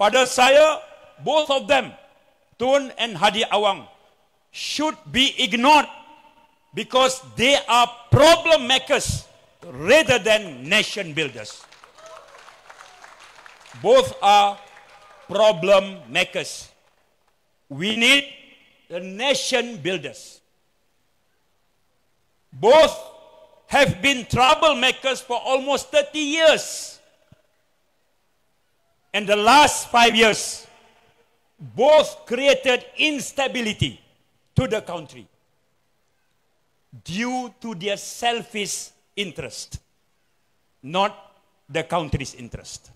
pada saya, both of them, Tun and Hadi Awang, should be ignored because they are problem makers rather than nation builders. Both are problem makers. We need the nation builders. Both have been troublemakers for almost 30 years. And the last five years, both created instability to the country due to their selfish interest, not the country's interest.